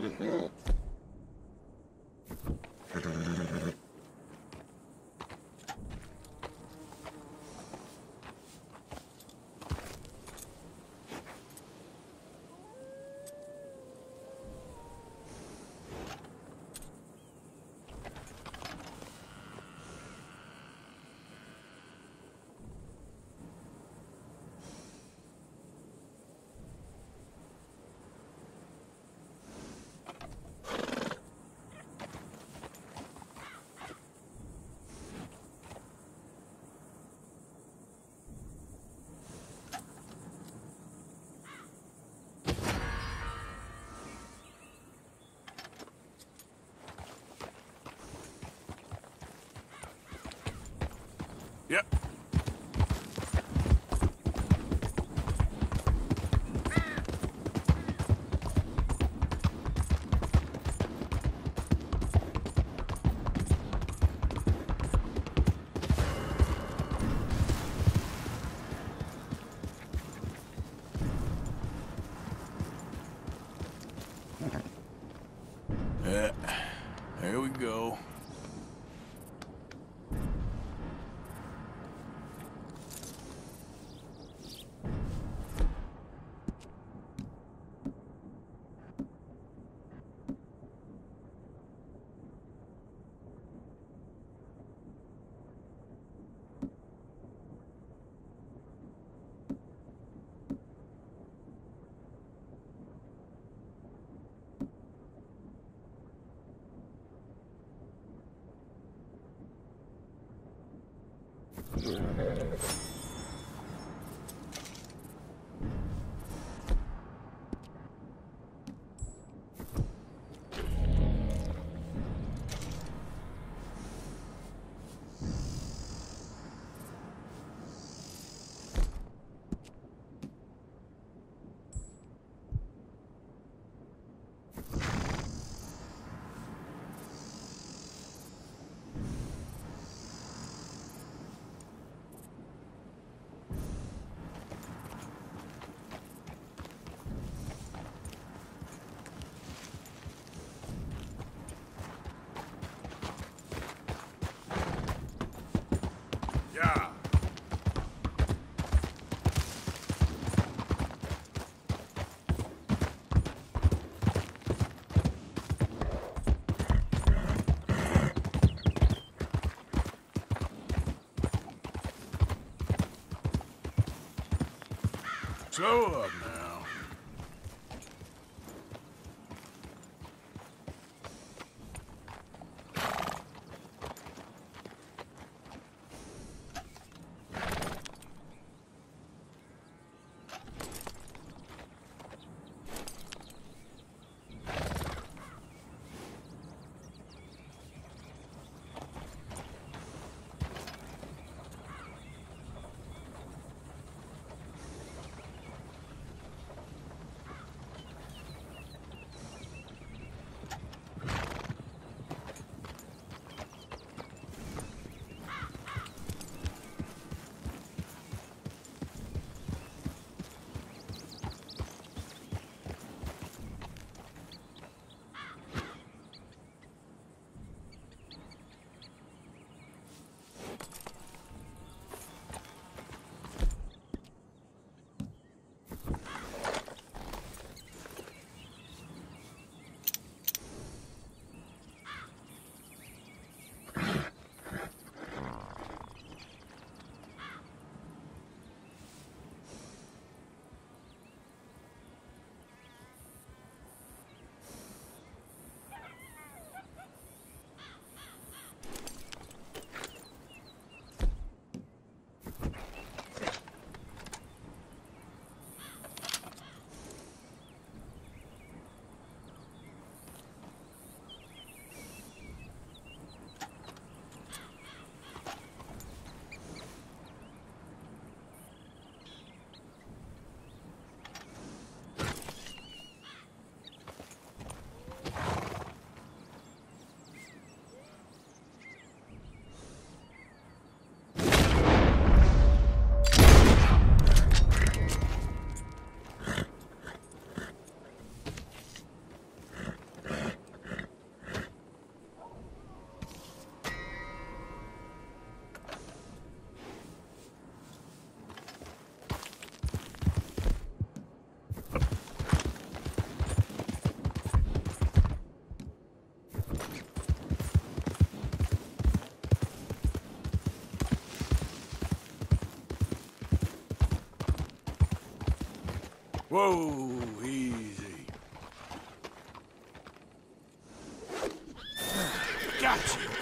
Mm-hmm. Yep. Yeah, uh, there we go. Yeah. Slow up Whoa, easy. Gotcha.